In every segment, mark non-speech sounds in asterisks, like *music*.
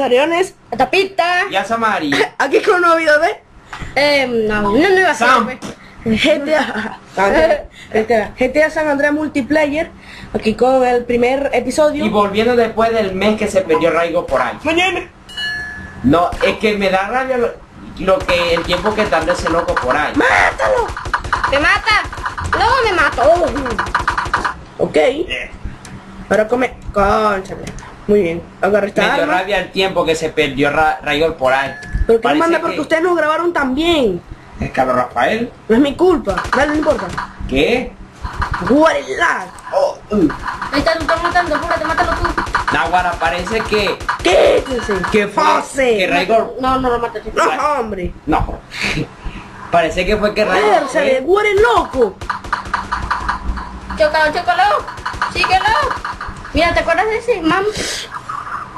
Ariones. Tapita. Ya Samari. *coughs* Aquí con un nuevo video de Eh, no, no, no iba a ser. GTA, GTA, GTA San Andreas Multiplayer. Aquí con el primer episodio. Y volviendo después del mes que se perdió Raigo por ahí. Mañana. No, es que me da rabia lo, lo que el tiempo que tarda ese loco por ahí. ¡Mátalo! ¡Me mata! ¡No, me mató! Ok. Ahora come. Cónchale. Muy bien. Agarra Me esta dio arma. rabia el tiempo que se perdió Ra por ahí. Pero Parece manda que- porque ustedes no grabaron tan bien. Es Carlos Rafael. No es mi culpa. Dale, no importa. ¿Qué? What is that? Oh, uh. Ahí está, tú estás matando, apúrate, mátalo tú. Naguara, parece que, Quédense. que fue Fase. que Raigo... No, no lo mates. chico. No, hombre. No. *laughs* parece que fue que Raigo Vérsale, fue- eres loco. Chócalo, chócalo. Síguelo. Mira, ¿te acuerdas de ese mam?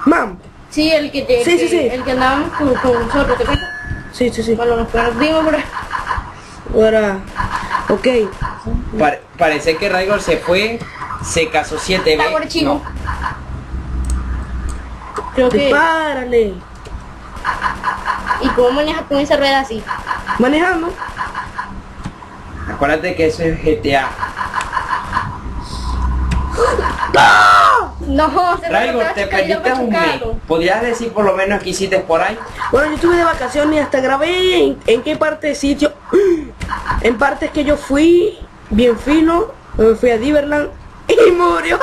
Mam. Sí, el que te, Sí, el sí, que- sí. El que andábamos con, con nosotros, ¿te acuerdas? Sí, sí, sí. Bueno, nos perdimos por ahí. Ahora. Ok. Pare- parece que Raigo se fue, se casó siete veces. No. Creo que... Dispárale. ¿Y cómo manejas con esa rueda así? Manejando. Acuérdate que eso es GTA. No, se te perdiste un mes. ¿Podrías decir por lo menos qué hiciste por ahí? Bueno, yo estuve de vacaciones y hasta grabé en, en qué parte de sitio. *gasps* En partes que yo fui bien fino. Me fui a Diverland y *laughs* murió.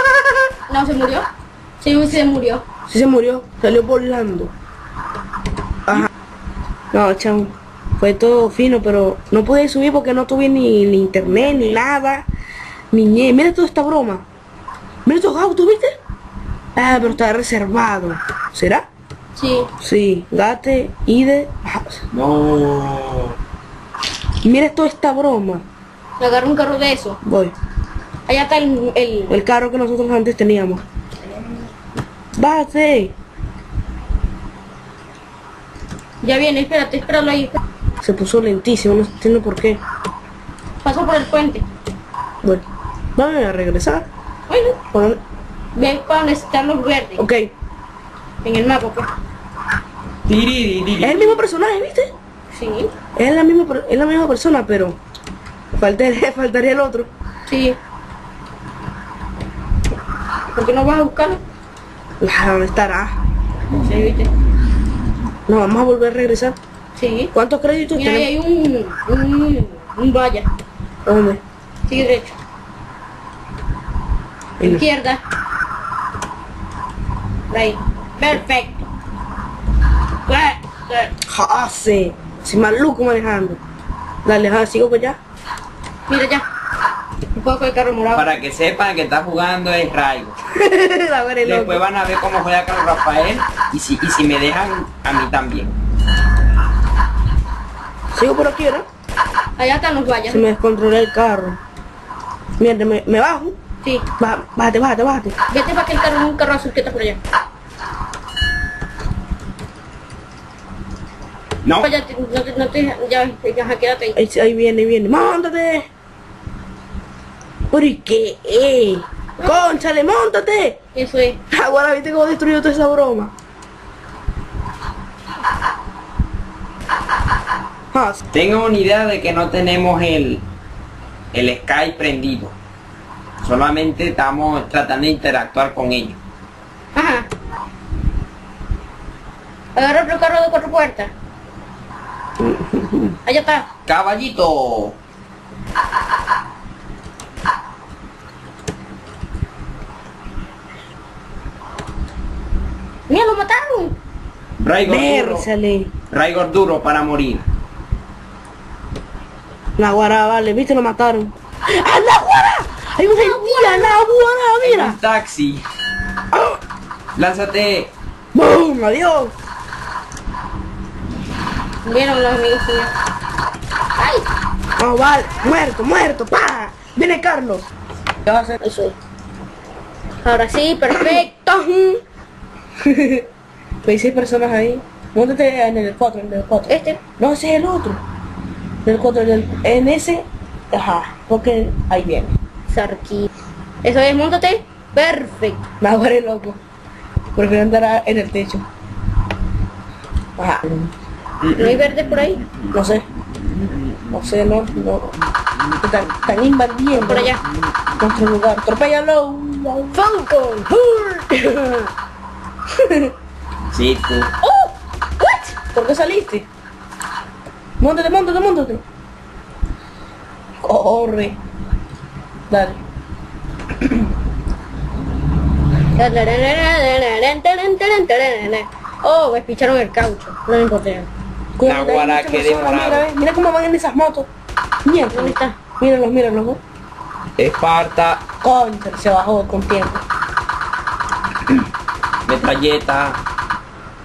No, se murió. Sí, se murió. Sí se murió. Salió volando. Ajá. No, chamo. Fue todo fino, pero no pude subir porque no tuve ni, ni internet, ni nada. Ni. Mira toda esta broma. Mira estos autos, ¿viste? Ah, pero está reservado. ¿Será? Sí. Sí, Gate, Ide. No. Mira toda esta broma. Le agarró un carro de eso. Voy. Allá está el... el... El carro que nosotros antes teníamos. Bájate. Ya viene, espérate, espéralo ahí. Se puso lentísimo, no entiendo por qué. Pasó por el puente. Bueno, vamos a regresar. Bueno, Bueno, ve para donde están los verdes. Ok, es En el mapa, pues. Tiriririri. el mismo personaje, ¿viste? Sí. Es la misma, per- es la misma persona, pero faltaría, *laughs* faltaría el otro. Sí. ¿Por qué no vas a buscarlo? ¿Dónde estará? Sí, viste. No, vamos a volver a regresar. Sí. ¿Cuántos créditos Mira, ahí tenemos? hay un... un... un valla. ¿Dónde? Sigue derecho. Izquierda. Perfecto. Ja, sí. Sí, maluco manejando. Dale, ja, sigo para allá. Mira ya. Un poco de carro morado. Para que sepan que está jugando es Raigo. *laughs* Después van a ver cómo juega Carlos Rafael y si, y si me dejan a mí también. Sigo por aquí, ¿verdad? Allá están los vallas. Se me descontroló el carro. Mierda, me, me bajo. Sí. Bá- Bájate, bájate, bájate. Vete para que el carro es un carro azul que está por allá. No. Para allá, te- no te, no te, ya, ya, quédate ahí. Ahí, ahí viene, ahí viene. ¡Móntate! ¿Por qué? Eh? ¡Conchale, montate! Eso es. Ahora viste cómo destruyó toda esa broma. Tengo una idea de que no tenemos el, el Skype prendido. Solamente estamos tratando de interactuar con ellos. Ajá. Agarra otro carro de cuatro puertas. Allá está. Caballito. Mira, lo mataron. Raigor duro. Vérsale. Raigor duro para morir. La guara, vale, viste, lo mataron. ¡Ah, la guara! ¡Hay un sentía, la guara, mira! Un taxi. Lánzate. ¡Bum! ¡Adiós! Vieron los amigos tuyos. ¡Ay! Oh, vale, muerto, muerto, pa. Viene Carlos. ¿Qué va a hacer? Eso es. Ahora sí, perfecto. Hay *laughs* seis personas ahí. Móntate en el 4, en el 4. Este. No, ese es el otro. El 4, en ese. Ajá, porque ahí viene. Sarki. Eso es, montate. Perfecto. Me hago el loco. Prefiero andar en el techo. Ajá. ¿No hay verde por ahí? No sé. No sé, no, no. Están, están invadiendo Por allá. nuestro lugar. Atropéllalo. Falcon. *laughs* Sí, tú. ¡Oh! ¿What? ¿Por qué saliste? Móntate, móntate, móntate. Corre. Dale. Oh, me picharon el caucho. No me importa. Cuidado, La guara que. Mira, ve, mira cómo van en esas motos. Mierda. ¿Dónde está? Míralos, míralos. ¿no? Esparta, Contra, se bajó con tiempo. *clears throat* metralleta,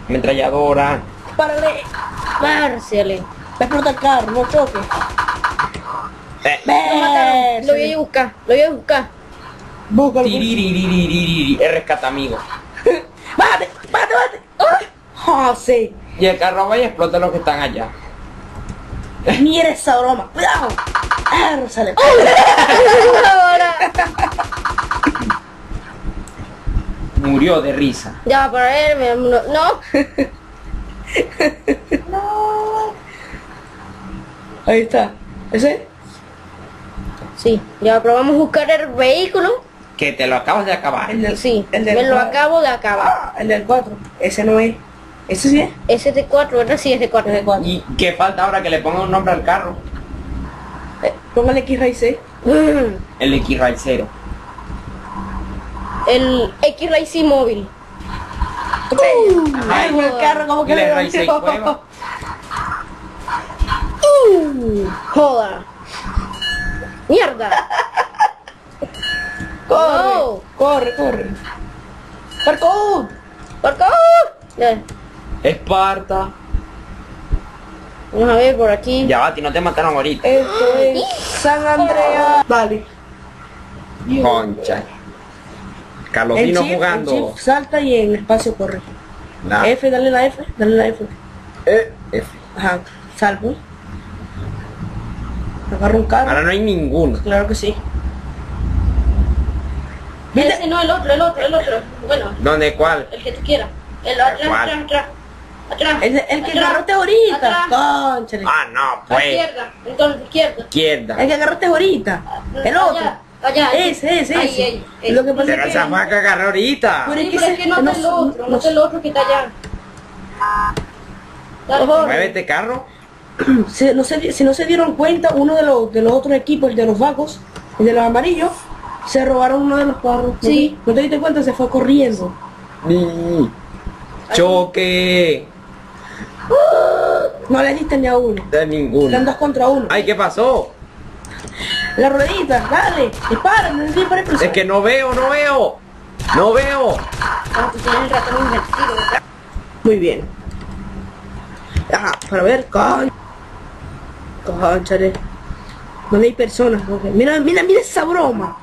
ametralladora. Párale. Márciale. Va a explotar el carro, no choques. Eh, Lo voy a ir a buscar. Lo voy a buscar. Búscalo. tiririririri, el rescatamigo. *laughs* ¡Bájate! ¡Bájate, bájate! ¡Ah! sí! Y el carro va y explota los que están allá. *laughs* Mira esa broma. ¡Cuidado! ¡Ah! Sale. *laughs* Murió de risa. Ya, para él, me- no. *laughs* no. Ahí está. ¿Ese? Sí, ya probamos a buscar el vehículo. Que te lo acabas de acabar. El del- Sí, el del me lo acabo de acabar. Ah, el del 4. Ese no es. ¿Ese sí es? Ese es de 4, ¿verdad? Sí, es de 4. El del 4. ¿Y qué falta ahora que le ponga un nombre al carro? Eh, póngale X-Ray C. El X-Ray 0. El X-Ray móvil. Ay, Ay, el carro como que le. Uh, joda. Mierda. *laughs* Corre, No. corre, corre. ¡Parkour! Ya, Esparta. Vamos a ver por aquí. Ya va, a ti no te mataron ahorita. Esto es San Andreas. Vale. Concha. Carlosino en jugando. salta y en espacio corre. La F, dale la F, dale la F. E, F. Ajá, salvo. Agarra un carro. Ahora no hay ninguno. Claro que sí. Ese no, el otro, el otro, el otro. Bueno, ¿Dónde cuál? el que tú quieras. El ¿Cuál? atrás, atrás. Atrás. El, el que atrás, agarraste ahorita. Conchale. Ah, no, A pues. izquierda. Entonces, izquierda. Izquierda. El que agarraste ahorita. El otro. Allá, allá. Ese, ese, Ahí, ese. ahí, ahí. Lo que pasa Pero es que... esa vaca agarró ahorita. Pero Sí, es que pero es que no no está el otro, no no está el otro que está allá. Dale. Ojo. Muévete, carro. *clears throat* si, no se, si no se dieron cuenta, uno de los, de los otros equipos, el de los vagos, el de los amarillos, se robaron uno de los carros. ¿No Sí. ¿No te diste cuenta? Se fue corriendo. Ni. Choque. No le diste ni a uno. De ninguno. dos contra uno. Ay, ¿qué pasó? La ruedita, dale, dispara, no le dispara Es que no veo, no veo. No veo. Ah, tú tienes el ratón invertido. ¿verdad? Muy bien. Ajá, para ver, con... Conchale. ¿Dónde hay personas? Ok, Mira, mira, mira esa broma.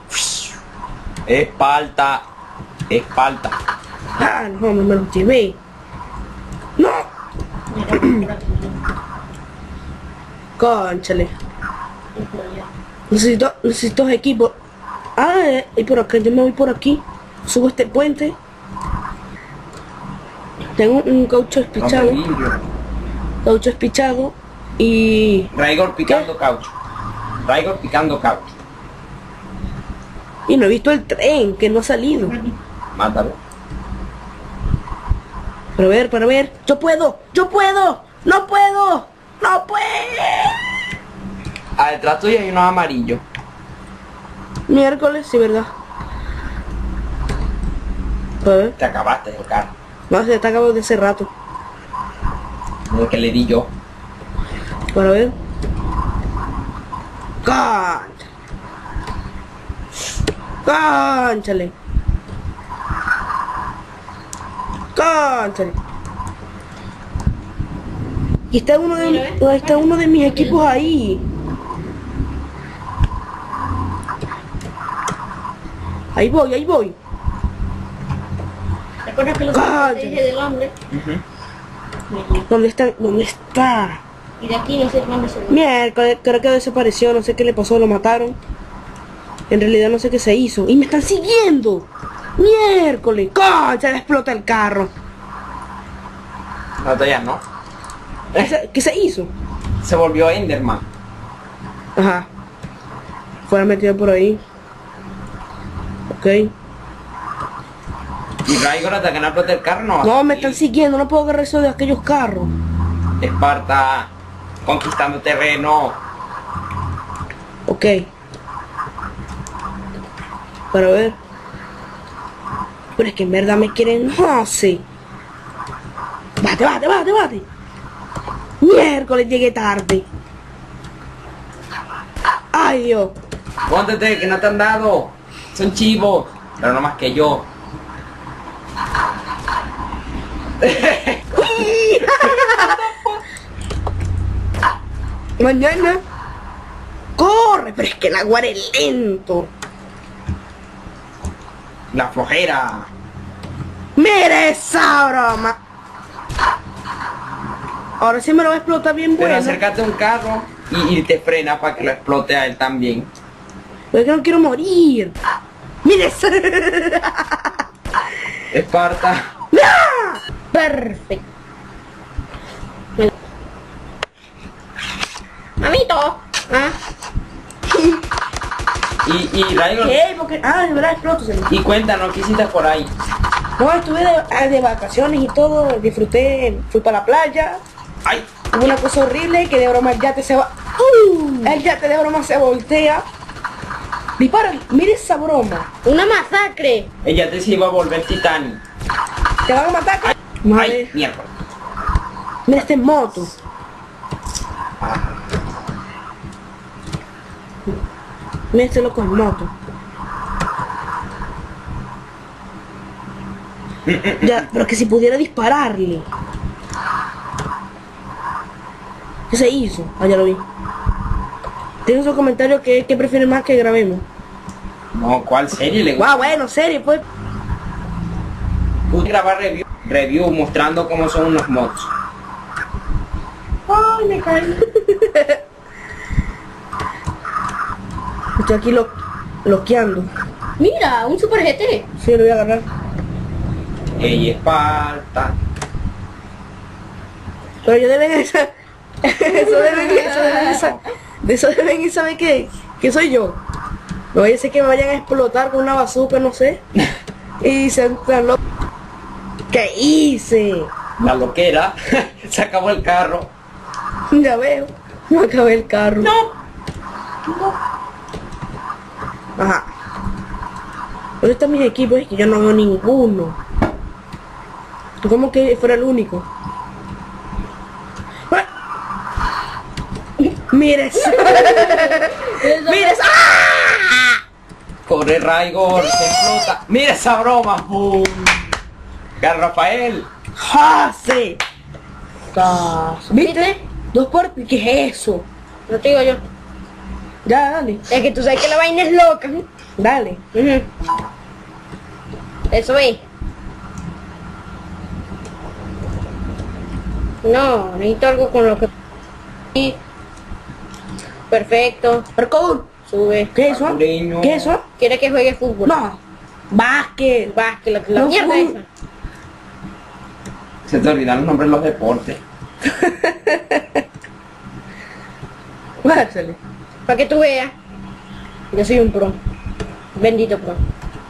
Espalta. Espalta. Ah, no, me lo llevé. *coughs* No. Conchale. Necesito, necesito equipos. Ah, eh, y por acá, yo me voy por aquí. Subo este puente. Tengo un caucho espichado. Caucho espichado. Y, Raigor picando caucho. Raigor picando caucho. y no he visto el tren, que no ha salido. Mátalo. Para ver, para ver. Yo puedo, yo puedo. No puedo. No puedo. Ah, detrás tuyo hay unos amarillos. Miércoles, sí, verdad. A ver. Te acabaste el carro. No, se está acabando de hace rato. El que le di yo. Para ver. Cánchale. Cánchale. Y está uno de, está uno de mis equipos ahí. Ahí voy, ahí voy. ¿Recuerdas que los dije del hombre? ¿Dónde está? ¿Dónde está? Y de aquí no sé dónde se. Miércoles, creo que desapareció, no sé qué le pasó, lo mataron. En realidad no sé qué se hizo. ¡Y me están siguiendo! Miércoles. Le explota el carro. Todavía no. ¿Qué se, qué se hizo? Se volvió Enderman. Ajá. Fuera metido por ahí. Ok. Y Raigor hasta que no explote el carro no No, me están siguiendo. No puedo agarrar eso de aquellos carros. Esparta conquistando terreno. Ok. Para ver. Pero es que en verdad me quieren... No sé. Bate, bate, bate, bate. Miércoles llegué tarde. Ay, Dios. Póntete que no te han dado. Son chivos. Pero no más que yo. *laughs* Mañana. Corre, pero es que el agua es lento. La flojera. Esa broma. Ahora sí me lo va a explotar bien Pero bueno. acércate a un carro y, y te frena para que lo explote a él también. Pero es que no quiero morir. Mira esa. Esparta. Perfecto. Mamito. ¿Ah? Y, y Raigor. ¿Qué? Porque, ah, de verdad exploto. se me- Y cuéntanos, ¿qué hiciste por ahí? No, estuve de, ah, de vacaciones y todo, disfruté, fui para la playa, ¡Ay! hubo una cosa horrible que de broma el yate se va, Uh, el yate de broma se voltea. Dispara, mire esa broma, una masacre. Ella te se iba a volver Titanic. te van a matar. ¡Ay! Madre, Mierda. mira este moto. Mira este loco en moto. Ya, pero que si pudiera dispararle. ¿Qué se hizo? Ah, ya lo vi. Tiene su comentario que, que prefiere más que grabemos. No, ¿cuál serie le gusta? Guau, bueno, serio, pues. Pude grabar review, review mostrando cómo son unos mods. Ay, me caí. Estoy aquí lo, loqueando. Mira, un super GT. Sí, lo voy a agarrar. Ella Esparta. Pero yo deben esa... *laughs* Eso deben, eso deben esa... De eso deben y saber que, que soy yo. No vaya a ser que me vayan a explotar con una bazooka, no sé. Y se lo... ¿Qué hice? La loquera. *laughs* se acabó el carro. Ya veo. No acabé el carro. No. Ajá. ¿Dónde están mis equipos? Es que yo no veo ninguno. Como que fuera el único. ¡Ah! Mira eso. *laughs* Mira eso. ¡Ah! Corre Raigor, se explota. Mira esa broma. ¡Bum! Gar Rafael. ¡Jase! ¿Viste? Dos por... ¿Qué es eso? No te digo yo. Ya, dale. Es que tú sabes que la vaina es loca. Dale. Ujú. Eso es. No, necesito algo con lo que... Sí. Perfecto. Arcón. Sube. ¿Qué es eso? ¿Qué es eso? ¿Quiere que juegue fútbol? No. Básquet. Que la, la No, mierda fútbol. esa. Se te olvidan los nombres de los deportes. *laughs* Pásale. Para que tú veas. Yo soy un pro. Bendito pro.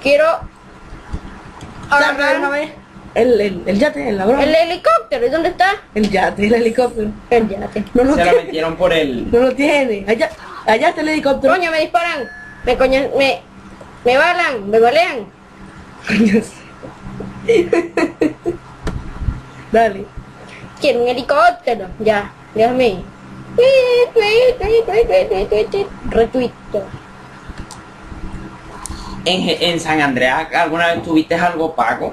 Quiero... Ahora una vez. El, el, el yate, el ladrón. el helicóptero. ¿Y dónde está? El yate, el helicóptero. El yate. No lo Se la tiene. metieron por el... No lo tiene. Allá, allá está el helicóptero. Coño, me disparan. Me coño, me... Me balan, me balean. Dale. Quiero un helicóptero. Ya, déjame. Retuito. En, en San Andreas, ¿alguna vez tuviste algo pago?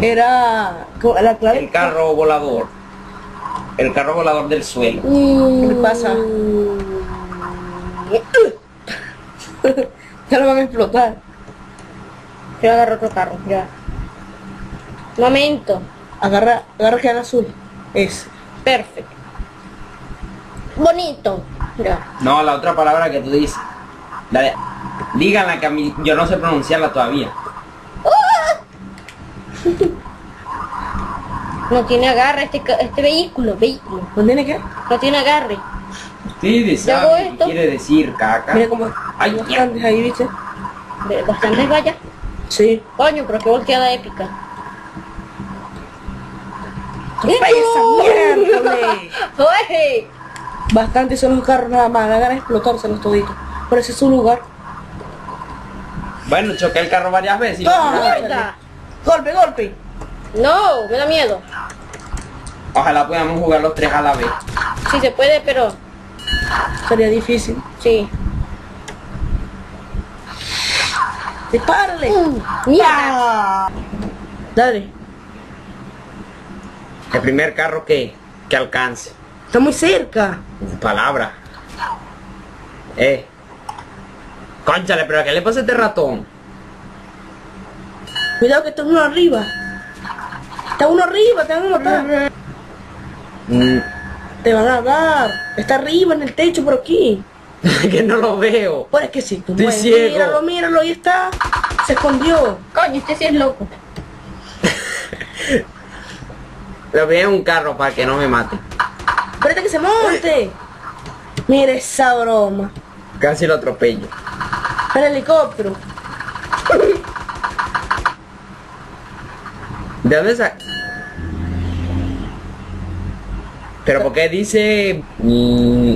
Era la clave. El carro volador. El carro volador del suelo. ¿Qué le pasa? *laughs* Ya lo van a explotar. Yo agarro otro carro, ya. Momento. Agarra, agarra que era azul. Es. Perfecto. Bonito. Ya. No, la otra palabra que tú dices. La de Díganla que a mí, yo no sé pronunciarla todavía. *laughs* No tiene agarre este, este vehículo, vehículo. ¿No tiene que? No tiene agarre. Ustedes ¿Ya hago saben qué quiere decir caca. Mira como Ay, hay bastantes ahí, ¿viste? Bastantes vallas. Sí. Coño, pero qué volteada épica. *laughs* ¡Oye! Bastantes son los carros nada más, hagan explotarse los toditos. Pero ese es su lugar. Bueno, choqué el carro varias veces. y da. ¡Mierda! Golpe, golpe. No, me da miedo. Ojalá podamos jugar los tres a la vez. Sí se puede, pero Sería difícil. sí. Dispárale. ¡Mierda! ¡Ah! Dale. El primer carro que, que alcance. Está muy cerca. Palabra. Eh. Conchale, pero ¿a qué le pasa a este ratón? Cuidado que está uno arriba. Está uno arriba, te van a matar. Mm, Te van a dar. Está arriba en el techo por aquí. *laughs* que no lo veo. Pues es que si tú Estoy ciego. míralo, míralo, ahí está. Se escondió. Coño, este sí es loco. Le voy a un carro para que no me mate. Espérate que se monte. Mira esa broma. Casi lo atropello. El helicóptero. *laughs* ¿De dónde sa- Pero ¿por qué dice... mm,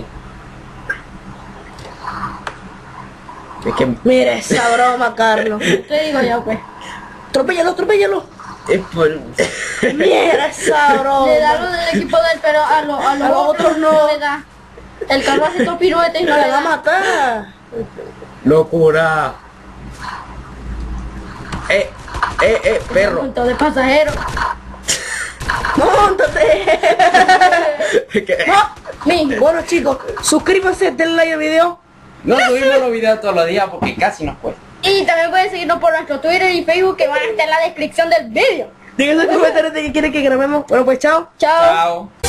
Es que... Mira esa broma, Carlos. *laughs* Te digo yo, pues. Atropéllalo, atropéllalo. Es por... *laughs* Mira esa broma. Le da lo del equipo del pero a, lo- a los A los otros no. le da. El carro hace dos piruetas y no No le va a da. matar. Locura. Eh, eh, eh, perro. Punto de pasajeros. *laughs* ¡Móntate! *laughs* Mi. bueno chicos, suscríbanse, denle like al video. No subimos los videos todos los días porque casi nos cuesta. Y también pueden seguirnos por nuestro Twitter y Facebook que van a estar en la descripción del vídeo. Díganse en los comentarios de que quieren que grabemos. Bueno pues chao. Chao. Chao.